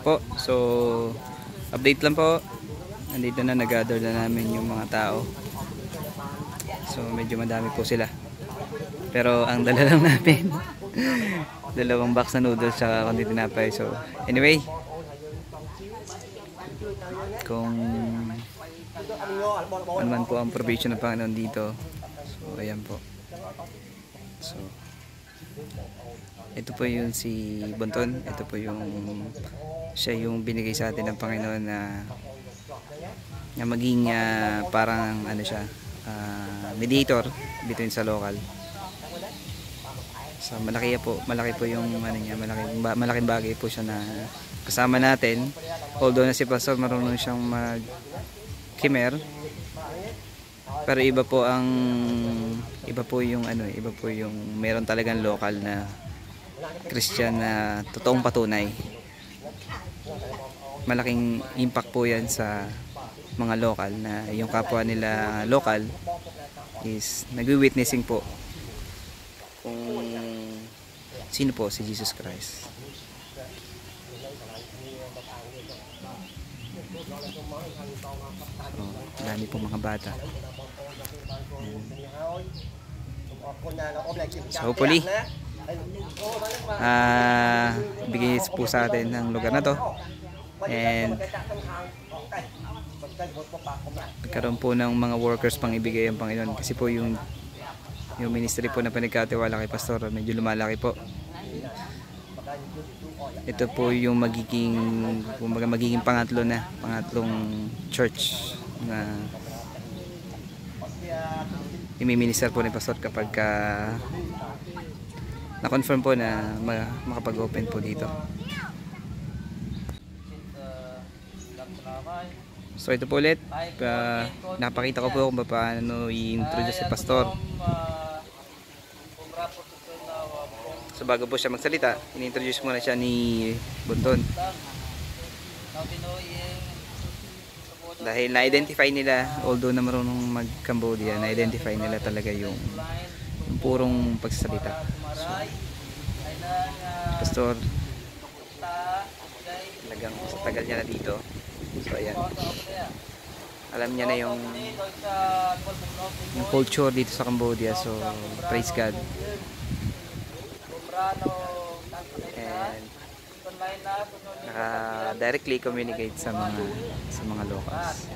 ito po. So, update lang po. Nandito na, nag-gather na namin yung mga tao. So, medyo madami po sila. Pero, ang dala lang namin, dalawang box na noodles sa konti tinapay. So, anyway, kung ano po ang provision ng Panginoon dito. So, ayan po. So, ito po yung si Bonton. Ito po yung siya yung binigay sa atin ng Panginoon na na maging ah, parang ano siya ah, mediator between sa local. So malaki po, malaki po yung ano niya, malaki malaking bagay po siya na kasama natin. Although na si Pastor marunong siyang mag Khmer. Pero iba po ang iba po yung ano, iba po yung meron talagang local na Christian na totoong patunay. Malaking impact po 'yan sa mga local na yung kapwa nila local is nagwi-witnessing po kung sino po si Jesus Christ. Oh, dami pong mga bata. So hopefully, ah bigay po sa atin ng lugar na to. And nagkaroon po ng mga workers pang ibigay ang Panginoon kasi po yung yung ministry po na pinagkatiwala kay pastor medyo lumalaki po ito po yung magiging magiging pangatlo na pangatlong church na imiminister po ni pastor kapag ka na-confirm po na ma- makapag-open po dito So ito po ulit, uh, napakita ko po kung paano i-introduce si Pastor. So bago po siya magsalita, in-introduce muna siya ni Bunton. Dahil na-identify nila, although na marunong mag-Cambodia, na-identify nila talaga yung, yung purong pagsasalita. So, Pastor, talagang sa tagal niya na dito. So ayan. Alam niya na yung yung culture dito sa Cambodia. So praise God. And naka directly communicate sa mga sa mga locals.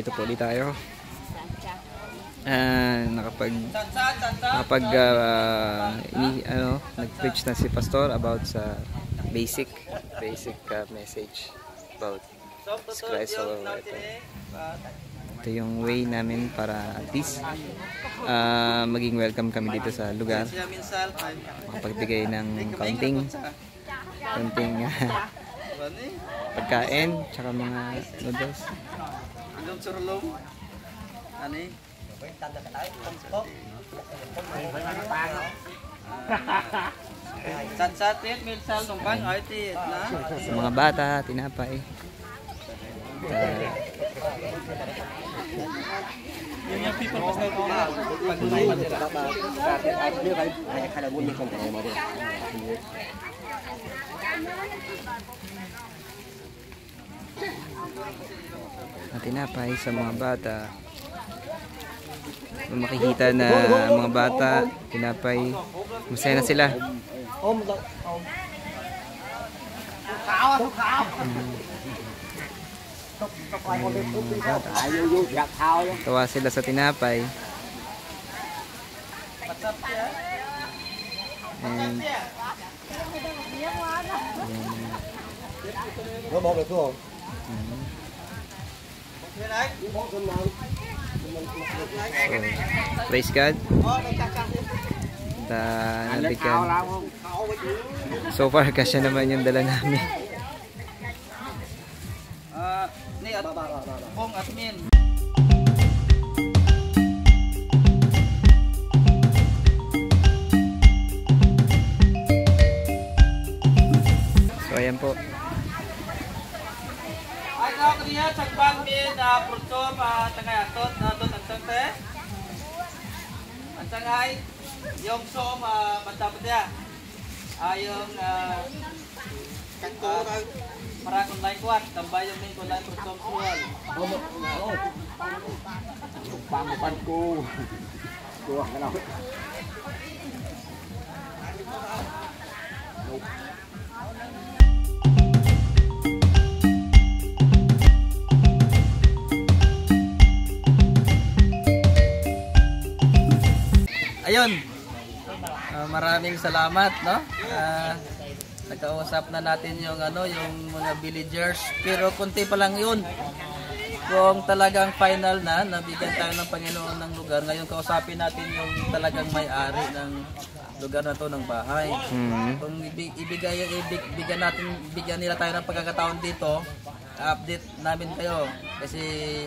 Ito po ulit tayo. Ah, nakapag nakapag ah, ini, ano, nag-preach na si pastor about sa basic basic ah, message about Jesus Christ. So ito, ito yung way namin para at least ah, maging welcome kami dito sa lugar. Makapagbigay ng counting counting ah, pagkain tsaka mga noodles. Hanggang surulong. Ani? Sat sat tit mil sal tumpang ay tit na. sa mga bata, tinapay. Uh, Yung yung people pas na ko na. Pag na tinapay sa mga bata. Kung makikita na mga bata, tinapay, masaya na sila. Tawa sila sa tinapay. And, không? So, praise God. Nabigyan. So far, kasya naman yung dala namin. Ah, ni at at គ្នាចង់បានមានប្រជុំថ្ងៃអាទិត្យអាទិត្យអញ្ចឹងទេអញ្ចឹងហើយយើងសូមបន្តប្រទេសហើយយើងកាត់គោទៅប្រាកដលែងគាត់ដើម្បីយើងមានកូនឡើងប្រជុំខ្លួនអូអូបានបានគោគោហ្នឹងណា Ayun. Ah, maraming salamat, no? Ah, nakausap na natin yung ano, yung mga villagers, pero konti pa lang 'yun. Kung talagang final na, nabigyan tayo ng Panginoon ng lugar, ngayon kausapin natin yung talagang may-ari ng lugar na to ng bahay. Hmm. Kung ibi- ibigay ibig, bigyan natin bigyan nila tayo ng pagkakataon dito, update namin kayo kasi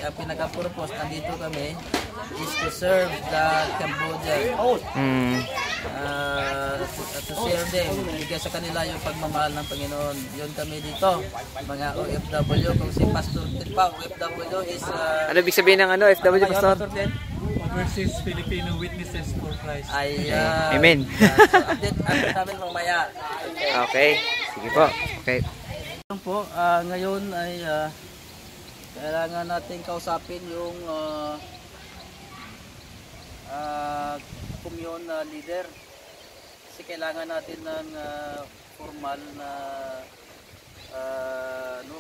ang pinaka-purpose andito kami is to serve the Cambodia Hmm. uh, to, to share them, bigyan sa kanila yung pagmamahal ng Panginoon. Yun kami dito, mga OFW. Kung si Pastor Ted pa, OFW is... Uh, Ano ibig sabihin ng ano, FW, Pastor? Ted? versus Filipino Witnesses for Christ. Ay, uh, Amen. uh, so update, update namin mamaya. Okay. Okay. Sige po. Okay. Ngayon po, ah, ngayon ay ah, kailangan natin kausapin yung uh, uh, commune na leader. Kasi kailangan natin ng ah, formal na ah, ano,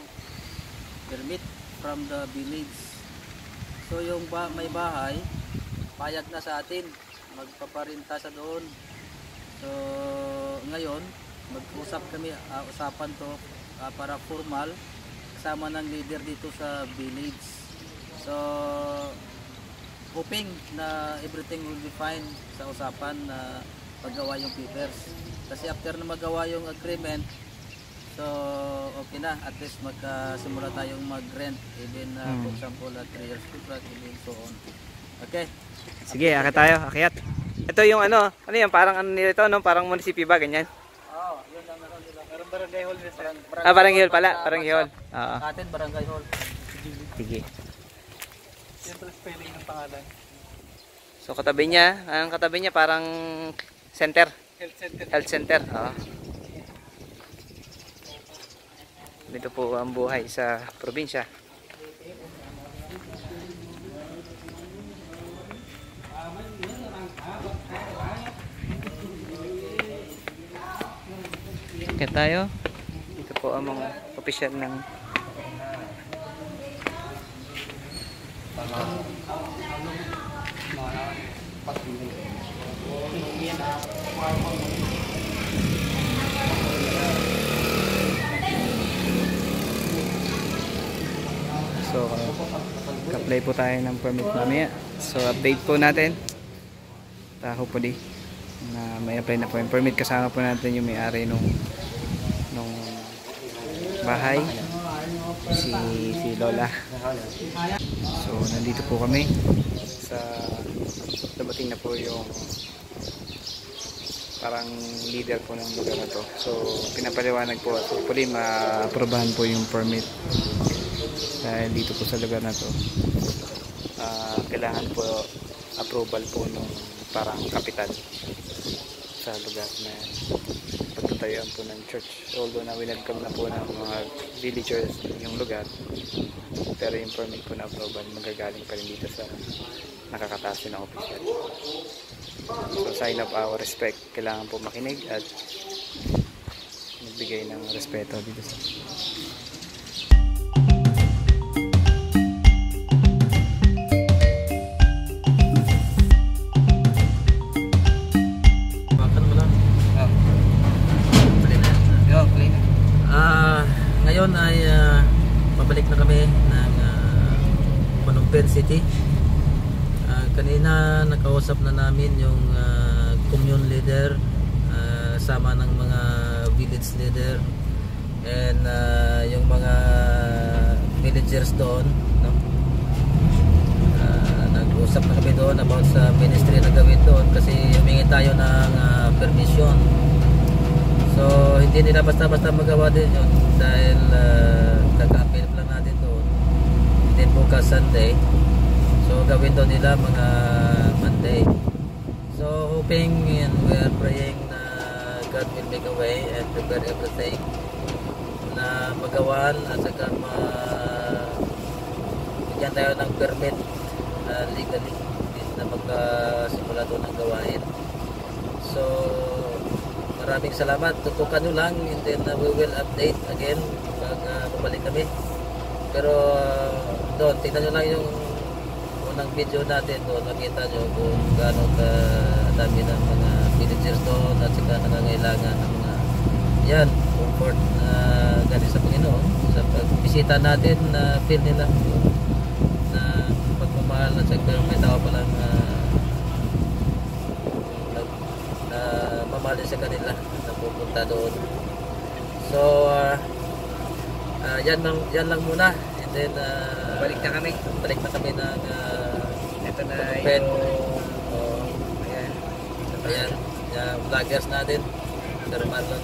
permit from the village. So yung ba may bahay, payag na sa atin, magpaparinta sa doon. So ngayon, mag-usap kami, ah, usapan to ah, para formal kasama ng leader dito sa village. So hoping na everything will be fine sa usapan na paggawa yung papers. Kasi after na magawa yung agreement, so okay na, at least magkasimula tayong mag-rent even uh, for example at 3 years contract even so on. Okay. Sige, akit tayo. Akyat. Ito yung ano, ano yan, parang ano nito, no? Parang munisipyo ba, ganyan? Oh, yun ang ano nila. Parang barangay hall nila. Barang- Ah, barangay hall pala, barangay hall. Oo. Atin, barangay hall. Sige. Pala spelling ng pangalan. So katabi niya, ang katabi niya parang center, Health Center. health center. Oo. Dito po ang buhay sa probinsya. Kaya tayo. Dito po ang mga opisyal ng So, uh, apply po tayo ng permit mamaya. So, update po natin. Uh, hopefully, na may apply na po yung permit. Kasama po natin yung may-ari nung bahay. Si, si Lola. So, nandito po kami sa dumating na po yung parang leader po ng lugar na to. So, pinapaliwanag po at hopefully ma-aprobahan po yung permit dahil dito po sa lugar na to ah, kailangan po approval po nung parang kapital sa lugar na pagtatayuan po ng church. Although na winelcome na po ng mga villagers yung lugar pero yung permit po na approval magagaling pa rin dito sa nakakataas ng official. So sign of our respect. Kailangan po makinig at magbigay ng respeto dito sa City. Ah, kanina nakausap na namin yung ah, commune leader ah, sama ng mga village leader and ah, yung mga villagers doon no? Ah, nag-usap na kami doon about sa ministry na gawin doon kasi humingi tayo ng ah, permission so hindi nila basta-basta magawa din yun dahil uh, kaka-appeal lang natin doon bukas Sunday. So gawin daw nila mga Monday. So hoping and we are praying na God will make a way and prepare everything na magawan at saka ma bigyan tayo ng permit na legally na magkasimula doon ng gawain. So maraming salamat. Tutukan nyo lang and then uh, we will update again pag uh, babalik kami. Pero uh, doon, tingnan nyo lang yung unang video natin doon. Makita nyo kung gaano ka dami ng mga villagers doon at saka nangangailangan ng mga yan, comfort na galing sa Panginoon. Sa pagbisita natin na feel nila na pagmamahal at saka may tao palang uh, nag- na mamahalin sa kanila na pupunta doon. So, uh, ah, yan, lang, yan lang muna. And then, uh, Balik na kami. balik na kami ng uh, Ito na yung... Oh, Ayan. ayan, yung vloggers natin. Sir Marlon.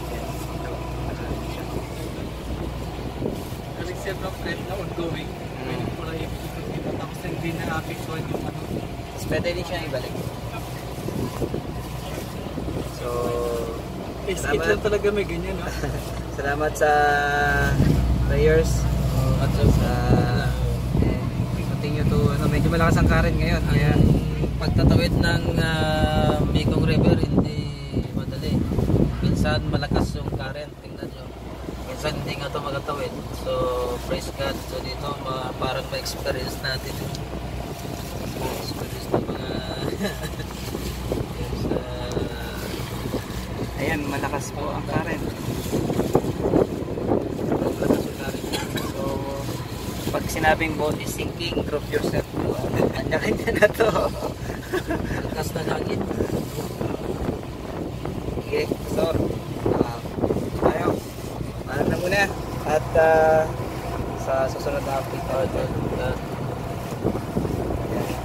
Na-receive ng friend na ongoing. Pwede ko lang ikot kita tapos hindi na apektuhan yung ano. Tapos pwede din siya ibalik. So, Is Salamat. it lang talaga may ganyan, no? salamat sa prayers. Oh, at so, Sa... medyo malakas ang current ngayon. Kaya... pagtatawid ng uh, Mekong River hindi madali. Minsan malakas yung current, tingnan nyo. Minsan hindi nga ito magatawid. So, praise God. So, dito ma parang ma-experience natin yung experience ng mga yung sa Ayan, malakas po ang current. malakas yung current. So, pag sinabing is sinking, drop yourself. Kanya-kanya na to. Lakas ng hangin. Okay, so, uh, tayo. Paano na muna. At ah, sa susunod na update ito, uh,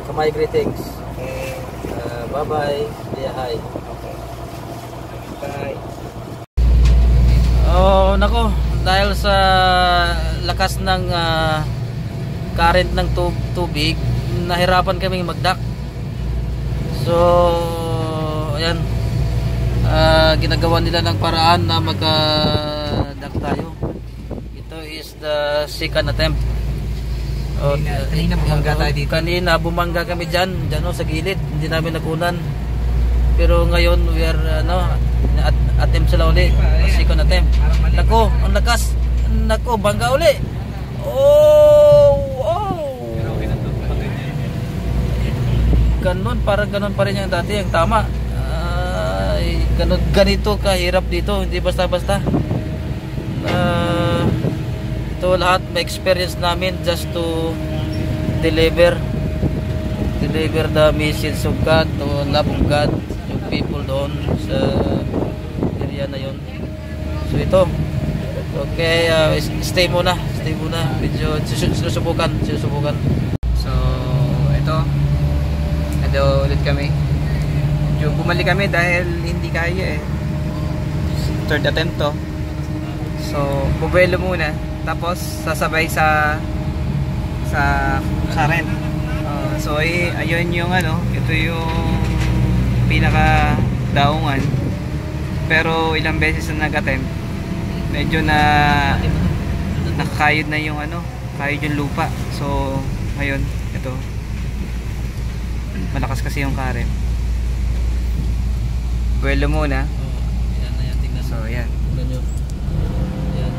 Kamay greetings. Okay, Uh, bye-bye. Yeah, hi. okay. Bye. Oh, nako, dahil sa lakas ng ah, current ng tu- tubig, nahirapan kaming magdak. So, ayan. Ah, ginagawa nila ng paraan na magdak tayo. Ito is the second attempt. Oh, Kanina- kanina bumangga tayo dito. Kanina bumangga kami dyan, dyan oh, sa gilid. Hindi namin nakunan. Pero ngayon we are ano, at attempt sila uli. Second attempt. Nako, ang lakas. Nako, bangga uli. Oh, oh. Ganon, parang ganon pa rin yung dati, yung tama. Ay, ganon, ganito kahirap dito, hindi basta-basta. Ah, ito lahat may experience namin just to deliver deliver the message of God to love of God yung people doon sa area na yon so ito okay uh, stay muna stay muna medyo sus- sinusubukan sinusubukan So, ito. Ito ulit kami. Medyo bumalik kami dahil hindi kaya eh. Third attempt to. So, bubuelo muna. Tapos, sasabay sa sa current. Uh, so, ay, ayun yung ano, ito yung pinaka daungan. Pero ilang beses na nag-attempt, medyo na nakakayod na yung ano, kayod yung lupa. So, ngayon, ito. Malakas kasi yung current. Buelo muna. oh, yan na yan tingnan So, yan. tingnan nyo yan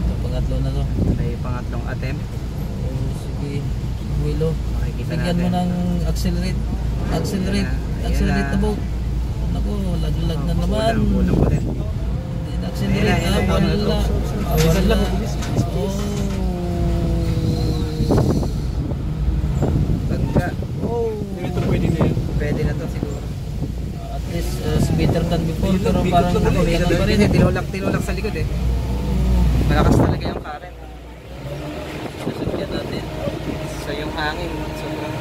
ito pangatlo na to May pangatlong attempt. oh, sige Willow Makikita Bigyan natin. mo ng accelerate. Accelerate. Ayan na, ayan Accelerate na. boat. Naku, laglag na naman. kulang. Hindi na accelerate. Na, wala. Wala. Oh. Bangga. Oh ready na to siguro. Uh, at least uh, better than before pero parang kulitan pa rin. Kasi tinulak, tinulak sa likod eh. Malakas talaga yung current. Susundyan natin. So yung hangin, sobrang